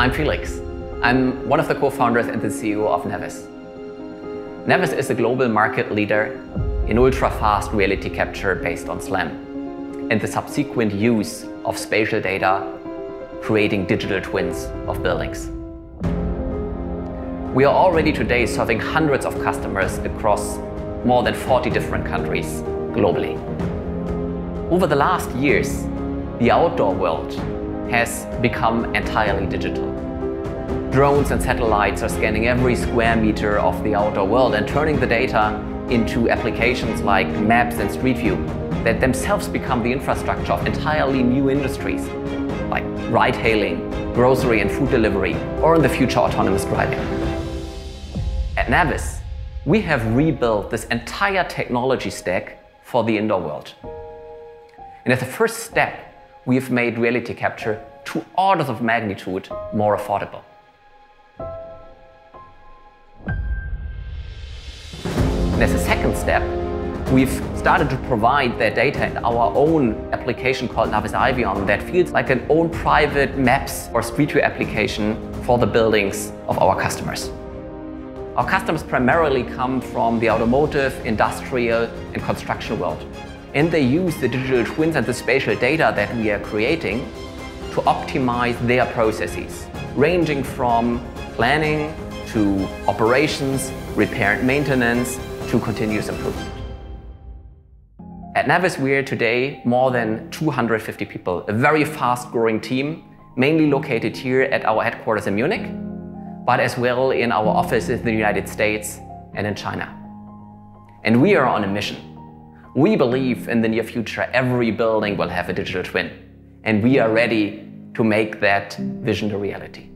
I'm Felix. I'm one of the co-founders and the CEO of NavVis. NavVis is a global market leader in ultra-fast reality capture based on SLAM and the subsequent use of spatial data creating digital twins of buildings. We are already today serving hundreds of customers across more than 40 different countries globally. Over the last years, the outdoor world has become entirely digital. Drones and satellites are scanning every square meter of the outdoor world and turning the data into applications like maps and Street View that themselves become the infrastructure of entirely new industries like ride-hailing, grocery and food delivery, or in the future autonomous driving. At NavVis, we have rebuilt this entire technology stack for the indoor world. And as a first step, we have made reality capture two orders of magnitude more affordable. And as a second step, we've started to provide their data in our own application called NavVis Ivion that feels like an own private maps or street view application for the buildings of our customers. Our customers primarily come from the automotive, industrial and construction world. And they use the digital twins and the spatial data that we are creating to optimize their processes, ranging from planning to operations, repair and maintenance, to continuous improvement. At NavVis, we are today more than 250 people, a very fast growing team, mainly located here at our headquarters in Munich, but as well in our offices in the United States and in China. And we are on a mission. We believe in the near future every building will have a digital twin, and we are ready to make that vision a reality.